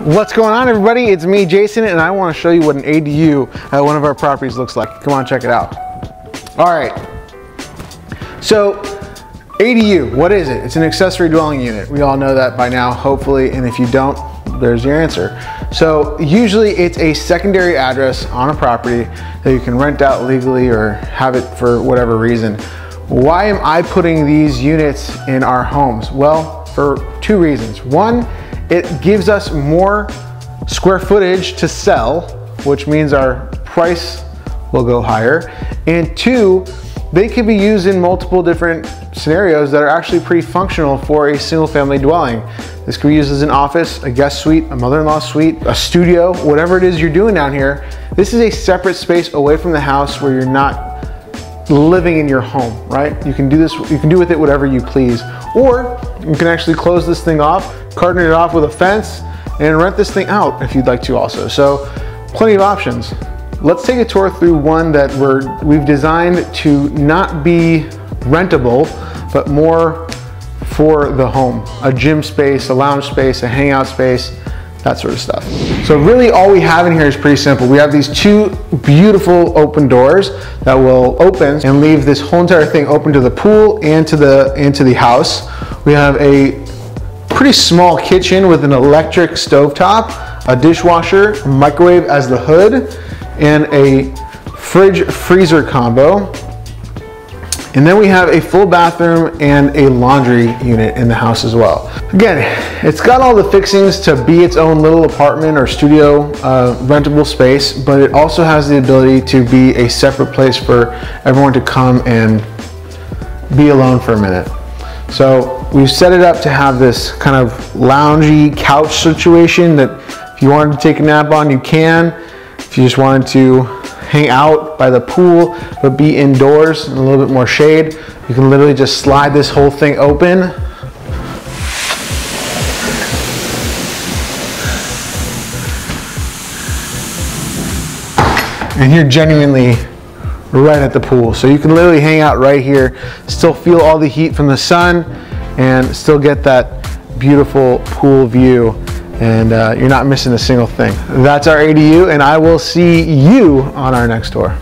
What's going on everybody? It's me, Jason, and I wanna show you what an ADU at one of our properties looks like. Come on, check it out. All right, so ADU, what is it? It's an accessory dwelling unit. We all know that by now, hopefully, and if you don't, there's your answer. So usually it's a secondary address on a property that you can rent out legally or have it for whatever reason. Why am I putting these units in our homes? Well, for two reasons. One, it gives us more square footage to sell, which means our price will go higher. And two, they can be used in multiple different scenarios that are actually pretty functional for a single family dwelling. This could be used as an office, a guest suite, a mother-in-law suite, a studio, whatever it is you're doing down here. This is a separate space away from the house where you're not living in your home, right? You can do this, you can do with it whatever you please. Or you can actually close this thing off, carton it off with a fence, and rent this thing out if you'd like to also. So plenty of options. Let's take a tour through one that we're, we've designed to not be rentable, but more for the home. A gym space, a lounge space, a hangout space, that sort of stuff. So really all we have in here is pretty simple. We have these two beautiful open doors that will open and leave this whole entire thing open to the pool and to the, and to the house. We have a pretty small kitchen with an electric stovetop, a dishwasher, microwave as the hood, and a fridge freezer combo. And then we have a full bathroom and a laundry unit in the house as well. Again, it's got all the fixings to be its own little apartment or studio uh, rentable space, but it also has the ability to be a separate place for everyone to come and be alone for a minute. So we've set it up to have this kind of loungy couch situation that if you wanted to take a nap on, you can. If you just wanted to hang out by the pool, but be indoors in a little bit more shade, you can literally just slide this whole thing open. And you're genuinely right at the pool. So you can literally hang out right here, still feel all the heat from the sun, and still get that beautiful pool view and uh, you're not missing a single thing. That's our ADU and I will see you on our next tour.